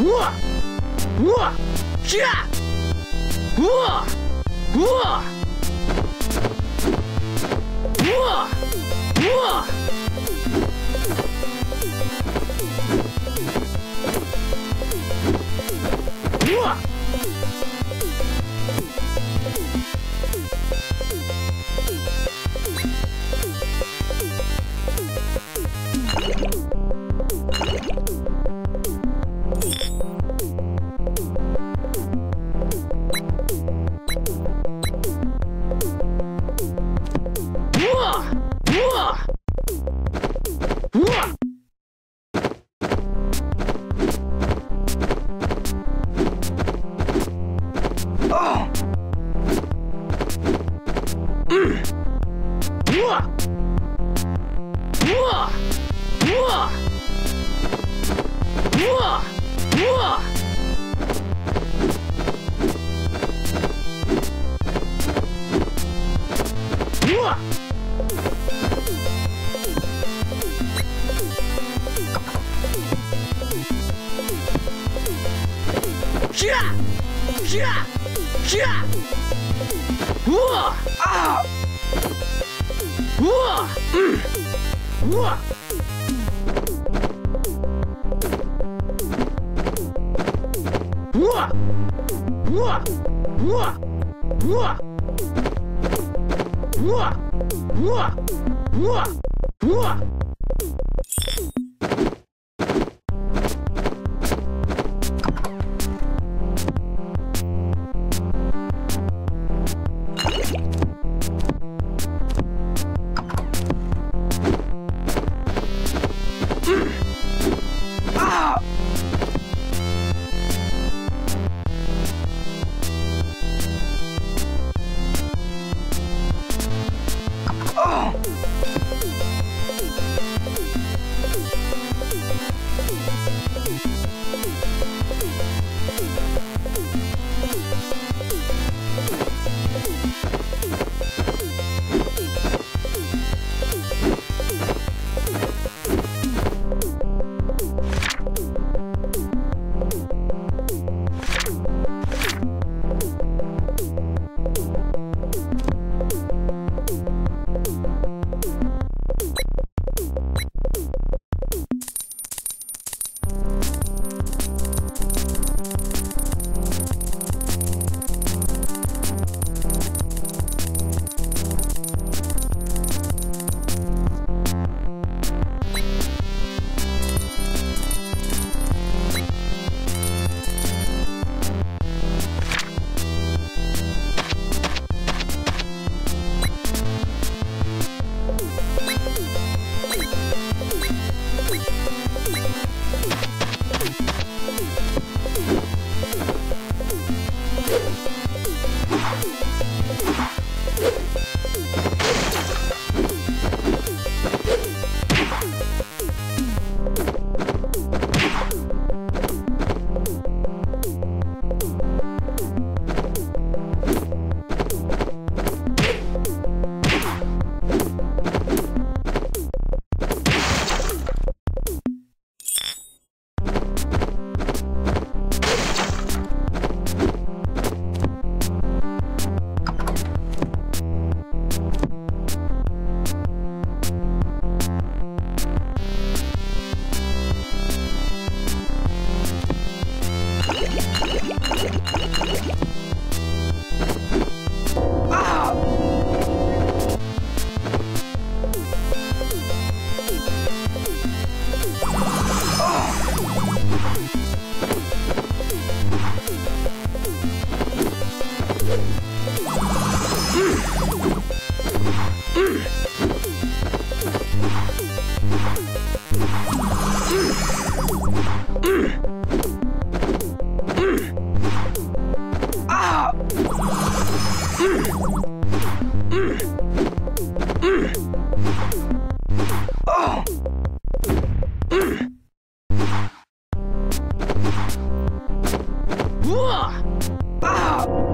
Woah! Woah! Yeah! Woah! Woah! Woah! Whoa! Whoa! Mm. Whoa! Mwah! Ah! ah! ah!